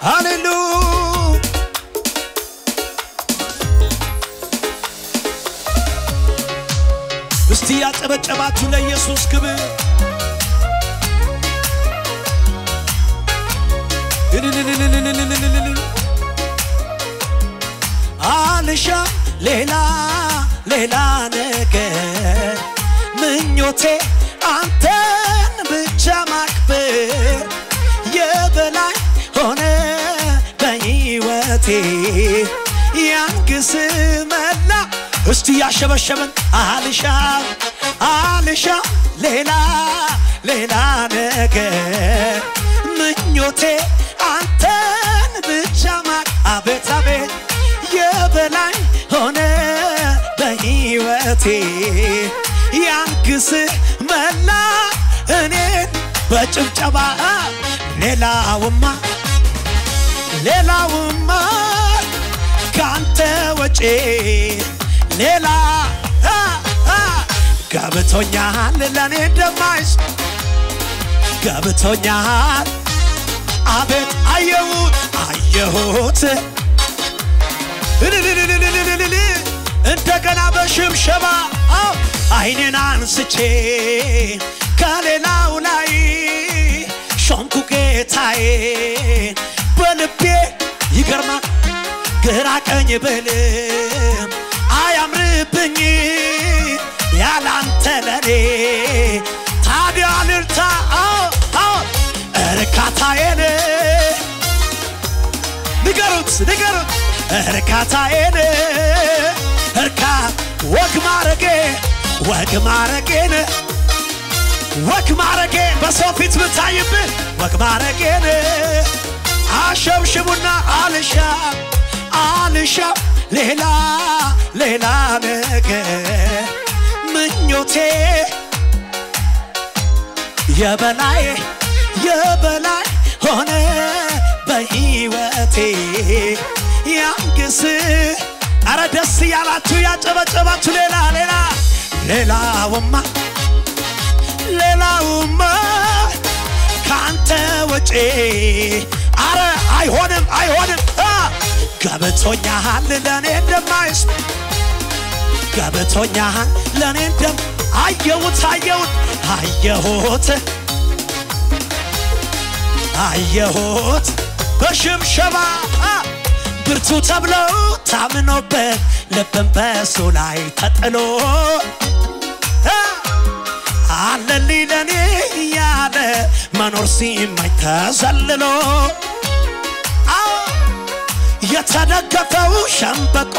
Hallelujah. እስቲ ያጨበጨባችሁ ለኢየሱስ ክብር አልሻ ሌላ ሌላ ነገር ምኞቴ አንተ እስቲ ያሸበሸበን አልሻ አልሻ ሌላ ሌላ ነገር። ምኞቴ አንተን ብቻ ማክ አቤት አቤት የበላይ ሆነ በሕይወቴ ያንግስ መላ እኔን በጭብጨባ ሌላውማ ሌላውማ ካንተ ወጪ ሌላ ገብቶኛል ለእኔ እንደማይሽ ገብቶኛል አቤት አየሁት አየሁት። እንደገና በሽብሸባ አይኔን አንስቼ ከሌላው ላይ ሾምኩ ጌታዬ። በልቤ ይገርማል ግራ ቀኝ ብልም አያምርብኝ ያላንተ ለኔ። ታዲያ አዎ እርካታዬን ንገሩት ንገሩት። እርካታዬን እርካ ወግ ማረጌ ወግ ማረጌን ወግ ማረጌ። በሰው ፊት ብታይብህ ወግ ማረጌን። አሸብሽቡና አልሻም አልሻም ሌላ ሌላ ነገር ምኞቴ የበላይ የበላይ ሆነ በሕይወቴ ያንግስ አረ ደስ ያላችሁ ያጨበጨባችሁ ሌላ ሌላ ሌላውማ ሌላውማ ካንተ ውጪ አረ አይሆንም አይሆንም ገብቶኛል ለእኔ እንደማይስ ገብቶኛል ለእኔ እንደም አየሁት አየሁት አየሁት አየሁት። በሽብሸባ ብርቱ ተብለው ታምኖበት ልብን በሱ ላይ ተጥሎ አ አለልኝ ለኔ እያለ መኖር ሲመኝ ተዘልሎ የተደገፈው ሸምበቆ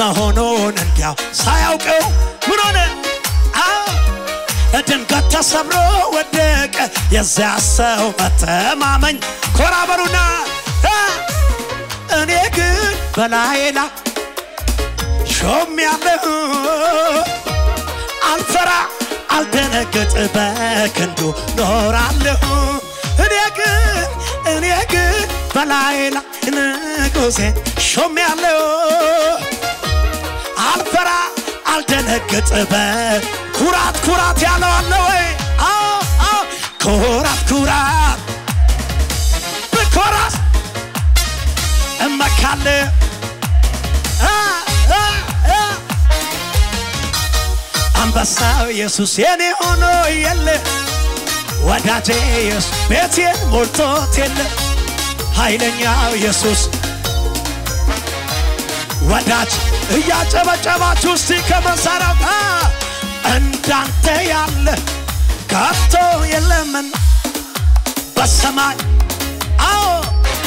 መሆኑን እንዲያው ሳያውቀው ምን ድንገት ተሰብሮ ወደቀ። የዚያ ሰው መተማመኝ። ኮራ በሉና! እኔ ግን በላይላ ሾም ያለሁ አልፈራ አልደነገጥ በክንዱ ኖራለሁ እኔ ግን እኔ ግን በላይላ ንጉሴ ሾም ያለሁ አልፈራ አልደነገጥ በኩራት ኩራት ያለው አለ ወይ? አዎ አዎ ኩራት ኩራት ብኮራት እመካለሁ አ አ አ አንበሳው ኢየሱስ የኔ ሆኖ የለ ወዳጄ ኢየሱስ ቤቴን ሞልቶት የለ ኃይለኛው ኢየሱስ ወዳጅ እያጨበጨባችሁ እስቲ ከመሳሪያው እንዳንተ ያለ ከቶ የለምን? በሰማይ አዎ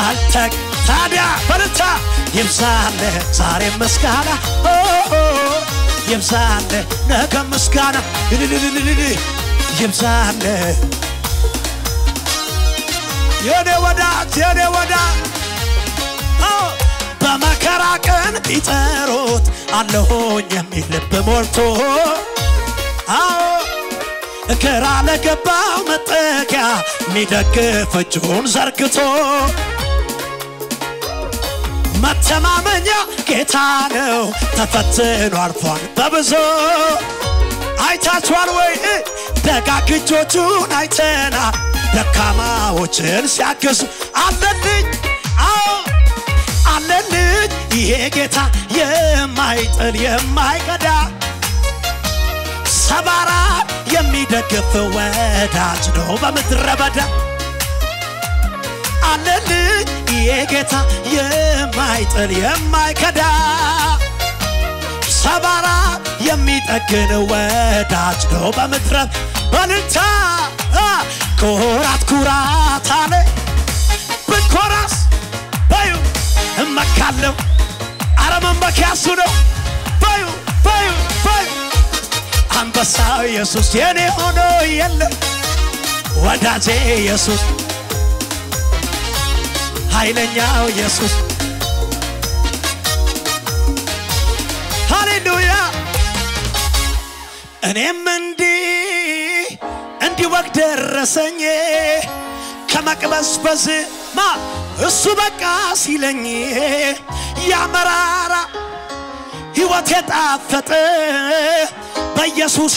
አልተ ታዲያ በልታ ይብዛለ ዛሬ ምስጋና። ይብዛለ ነገ ምስጋና። ይብዛለ የኔ ወዳጅ የኔ ወዳጅ። በመከራ ቀን ቢጠሩት አለሆኝ የሚል ልብ ሞልቶ። አዎ ግራ ለገባው መጠጊያ የሚደግፍ እጁን ዘርግቶ። መተማመኛ ጌታ ነው ተፈትኖ አልፏል በብዙ። አይታችኋል ወይ? ደጋግ እጆቹን አይተናል ደካማዎችን ሲያግዙ አለልኝ አለልኝ ይሄ ጌታ የማይጥል የማይቀዳ ሰባራ የሚደግፍ ወዳጅ ነው በምድረ በዳ። አለልኝ ይሄ ጌታ የማይጥል የማይከዳ ሰባራ የሚጠግን ወዳጅ ነው በምድረ በልልታ ኩራት ኩራት አለ። ብኮራስ በዩ እመካለሁ። አረ መመኪያ ነው። በዩ በዩ በዩ። አንበሳው ኢየሱስ የኔ ሆኖ የለም። ወዳጄ ኢየሱስ ኃይለኛው ኢየሱስ። ሃሌሉያ። እኔም እንዲህ ወግ ደረሰኝ። ከመቅበዝበዝ ማ እሱ በቃ ሲለኝ። ያመራራ ሕይወት የጣፈጠ በኢየሱሴ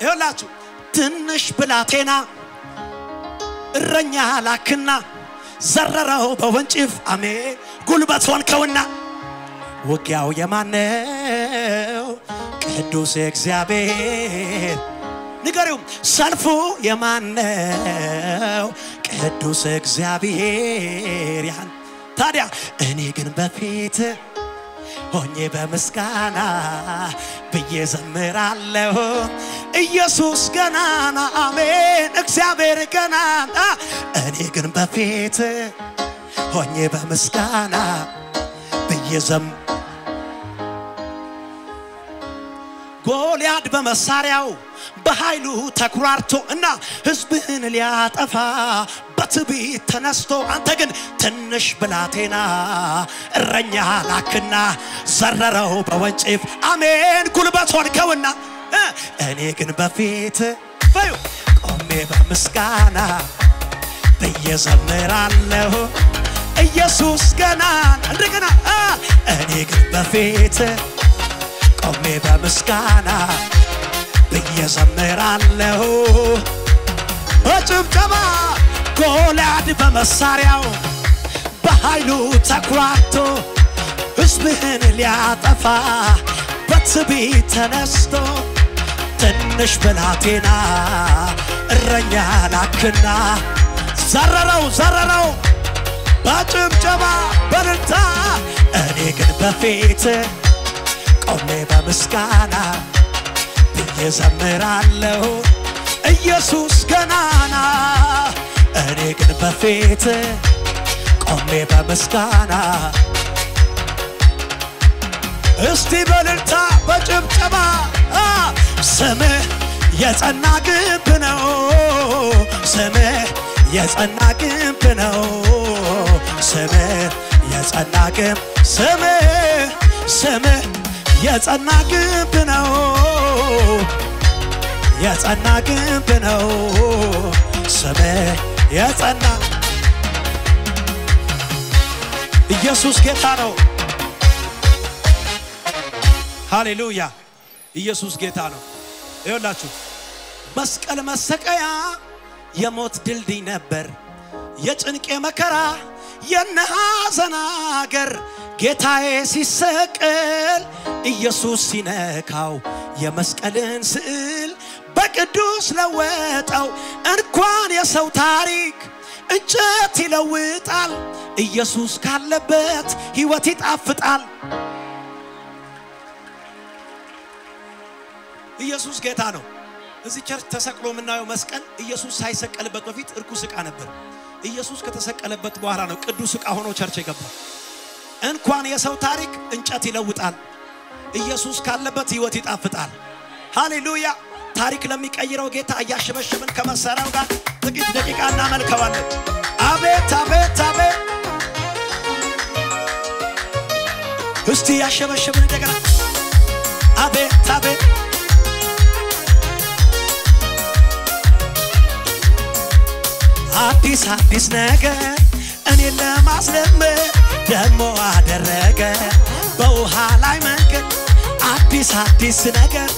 ይኸውላችሁ ትንሽ ብላቴና እረኛ ላክና ዘረረው በወንጭፍ አሜን። ጉልበት ሆንከውና ውጊያው የማነው ቅዱስ እግዚአብሔር። ንገሪውም ሰልፉ የማነው ቅዱስ እግዚአብሔር ያን ታዲያ እኔ ግን በፊት ሆኜ በምስጋና ብዬ ዘምራለሁ። ኢየሱስ ገናና አሜን። እግዚአብሔር ገናና እኔ ግን በፊት ሆኜ በምስጋና ብዬ ዘም ጎልያድ በመሳሪያው በኃይሉ ተኩራርቶ እና ሕዝብህን ሊያጠፋ በትዕቢት ተነስቶ አንተ ግን ትንሽ ብላቴና እረኛ ላክና ዘረረው በወንጭፍ። አሜን! ጉልበት ሆንከውና እኔ ግን በፊት በዩ ቆሜ በምስጋና ብዬ ዘምራለሁ ኢየሱስ ገናን እንደገና እኔ ግን በፊት ቆሜ በምስጋና ብዬ ዘምራለሁ በጭብጨባ ጎልያድ በመሳሪያው በኃይሉ ተኩራቶ ሕዝብህን ሊያጠፋ በትዕቢት ተነስቶ ትንሽ ብላቴና እረኛ ላክና ዘረረው ዘረረው። በጭብጨባ በልልታ እኔ ግን በፊት ቆሜ በምስጋና ብዬ ዘምራለሁ ኢየሱስ ገናና እኔ ግን በፊት ቆሜ በምስጋና። እስቲ በልልታ በጭብጨባ ስምህ የጸና ግንብ ነው። ስምህ የጸና ግንብ ነው። ስምህ የጸና ግንብ ስምህ ስምህ የጸና ግንብ ነው የጸና ግንብ ነው ስምህ የጸና ኢየሱስ ጌታ ነው። ሃሌሉያ! ኢየሱስ ጌታ ነው። ይኸውላችሁ መስቀል መሰቀያ የሞት ድልድይ ነበር፣ የጭንቄ መከራ የነ ሐዘን አገር ጌታዬ ሲሰቀል ኢየሱስ ሲነካው የመስቀልን ስዕል በቅዱስ ለወጠው። እንኳን የሰው ታሪክ እንጨት ይለውጣል። ኢየሱስ ካለበት ሕይወት ይጣፍጣል። ኢየሱስ ጌታ ነው። እዚህ church ተሰቅሎ የምናየው መስቀል ኢየሱስ ሳይሰቀልበት በፊት እርኩስ ዕቃ ነበር። ኢየሱስ ከተሰቀለበት በኋላ ነው ቅዱስ ዕቃ ሆኖ church የገባው። እንኳን የሰው ታሪክ እንጨት ይለውጣል። ኢየሱስ ካለበት ሕይወት ይጣፍጣል። ሃሌሉያ! ታሪክ ለሚቀይረው ጌታ እያሸበሸብን ከመሳሪያው ጋር ጥቂት ደቂቃ እናመልከዋለን። አቤት አቤት አቤት! እስቲ ያሸበሸብን እንደገና አቤት አቤት! አዲስ አዲስ ነገር እኔን ለማስለመድ ደሞ አደረገ። በውሃ ላይ መንገድ አዲስ አዲስ ነገር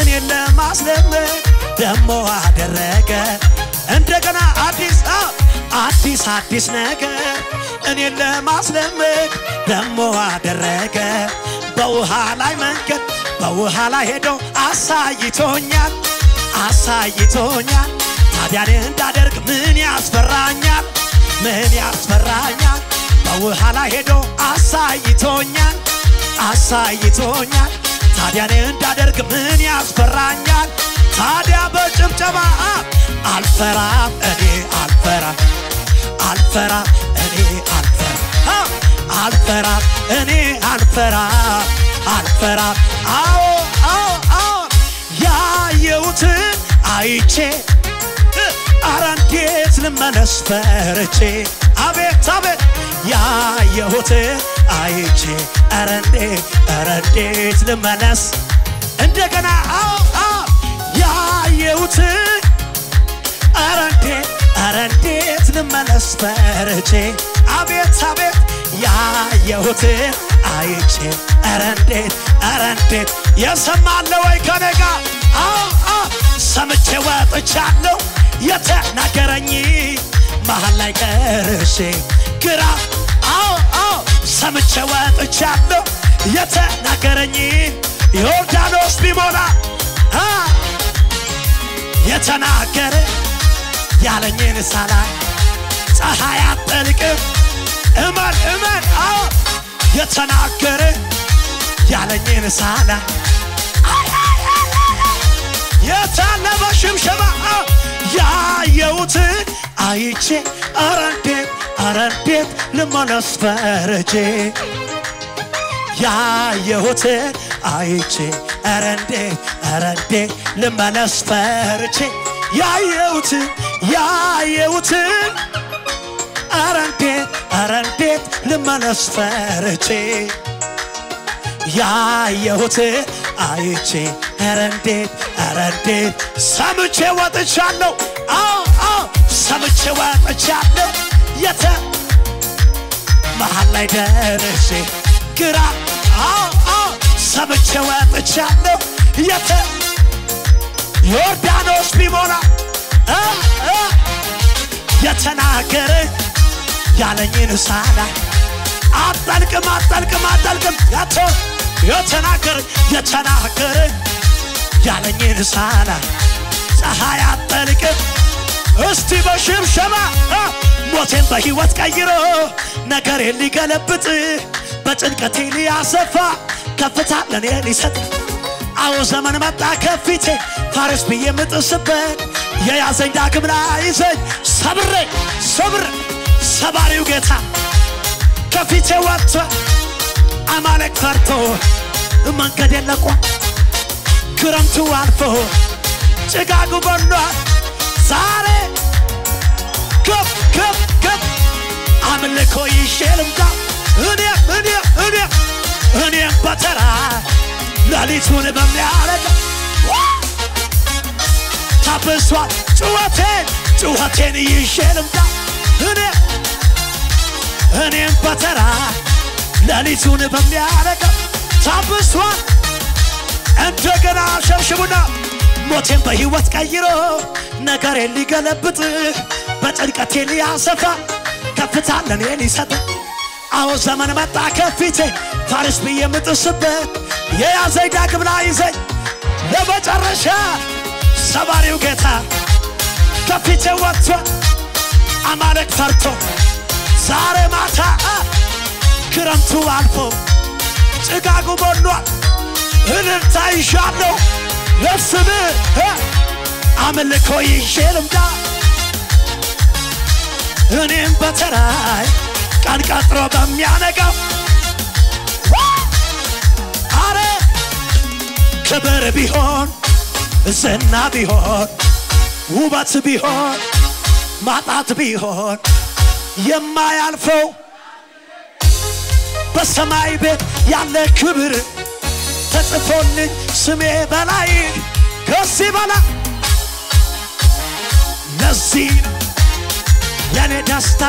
እኔን ለማስለመድ ደሞ አደረገ። እንደገና አዲስ አዲስ አዲስ ነገር እኔን ለማስለመድ ደሞ አደረገ። በውሃ ላይ መንገድ በውሃ ላይ ሄዶ አሳይቶኛል አሳይቶኛል። ታዲያ እኔ እንዳደርግ ምን ያስፈራኛል? ምን ያስፈራኛል በውሃ ላይ ሄዶ አሳይቶኛል አሳይቶኛል። ታዲያ እኔ እንዳደርግ ምን ያስፈራኛል? ታዲያ በጭብጨባ አልፈራም እኔ አልፈራም አልፈራም እኔ አልፈራም አልፈራም እኔ አልፈራም አልፈራም። አዎ አዎ አዎ። ያየሁትን አይቼ አረ እንዴት ልመለስ ፈርቼ? አቤት አቤት ያየሁትን አይቼ አረ እንዴት አረ እንዴት ልመለስ። እንደገና አዎ ያየሁትን አረ እንዴት አረ እንዴት ልመለስ ፈርቼ። አቤት አቤት ያየሁትን አይቼ አረ እንዴት አረ እንዴት የሰማለ ወይ ከኔ ጋር? አዎ አዎ ሰምቼ ወጥቻለሁ። የተናገረኝ መሀል ላይ ቀርሼ ግራ ሰምቼ ወጥቻለሁ። የተናገረኝ ዮርዳኖስ ቢሞላ የተናገረ ያለኝን ሳላይ ፀሐይ አጠልቅም እመን እመን! አዎ! የተናገረ ያለኝን ሳላይ የታለበ ሽምሸማ ያየሁትን አይቼ አረ አረ እንዴት ልመለስ ፈርቼ ያየሁትን አይቼ አረ እንዴት አረ እንዴት ልመለስ ፈርቼ ያየሁትን ያየሁትን አረ እንዴት አረ እንዴት ልመለስ ፈርቼ ያየሁትን አይቼ አረ እንዴት አረ እንዴት ሰምቼ ወጥቻለሁ። ሰምቼ ወጥቻለሁ የተ መሀል ላይ ደርሼ ግራ ሰምቼ ወጥቻለሁ። የተ ዮርዳኖስ ቢሞላ የተናገረ ያለኝን ሳላይ አጠልቅም አጠልቅም አጠልቅም። ያቶ የተናገረ የተናገረ ያለኝን ሳላይ ፀሐይ አጠልቅም። እስቲ በሽብሸባ ሞቴን በሕይወት ቀይሮ ነገሬን ሊገለብጥ በጭንቀቴ ሊያሰፋ ከፍታ ለኔ ሊሰጥ። አዎ ዘመን መጣ ከፊቴ ፋርስ ብዬ የምጥስበት የያዘኝ ዳግም ላይ ይዘኝ ሰብሬ ሰብሬ ሰባሪው ጌታ ከፊቴ ወጥቶ አማለክ ፈርቶ መንገድ የለቋ ክረምቱ አልፎ ጭጋጉ በኗል ዛሬ ከፍ ከፍ ከፍ። አምልኮ ይዤ ልምጣ። እኔም እኔም እኔም እኔም በተራ ሌሊቱን በሚያረጋ ታብሷል። ጩኸቴን ጩኸቴን ይዤ ልምጣ። እኔ እኔም በተራ ሌሊቱን በሚያረጋ ታብሷል። እንደገና ሸብሽቡና ሞቴን በሕይወት ቀይሮ ነገሬን ሊገለብጥ በጭንቀቴ ሊያሰፋ ከፍታ ለኔ ሊሰጥ አዎ ዘመን መጣ ከፊቴ ፋርስ ብዬ የምጥስበት የያዘኝ ዳግም ላይ ይዘኝ ለመጨረሻ ሰባሪው ጌታ ከፊቴ ወጥቷል። አማለክ ፈርቶ ዛሬ ማታ ክረምቱ አልፎ ጭጋጉ በኗል እልልታ ይሻለሁ ለስምህ አምልኮ ይዤ ልምዳ እኔም በተራይ ቀን ቀጥሮ በሚያነጋው አረ ክብር ቢሆን ዝና ቢሆን ውበት ቢሆን ማጣት ቢሆን የማያልፈው በሰማይ ቤት ያለ ክብር ተጽፎልኝ ስሜ በላይ ከዚህ በላይ ለዚህ ነው የኔ ደስታ